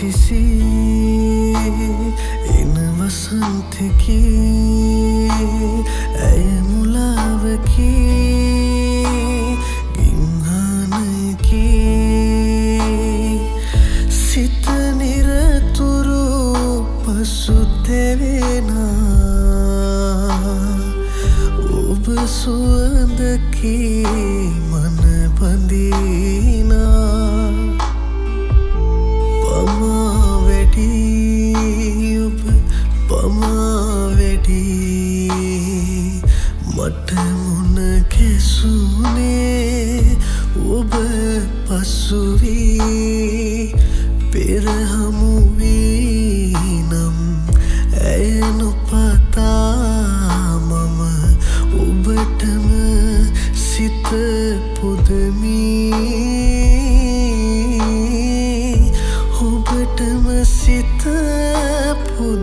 සිසී එන වසන්තකි ඇය මුලාවකි ගින්හානයකි සිත නිරතුරු පසුතෙවෙනා ඔබ සුවඳකි මන පමා වැඩී මට මුණ කෙසුනේ ඔබ පසුවී පෙරහමුවී නම් ඇය නොපතා මම ඔබටම සිත පුදමී. ඔබටම සිත පුදමී.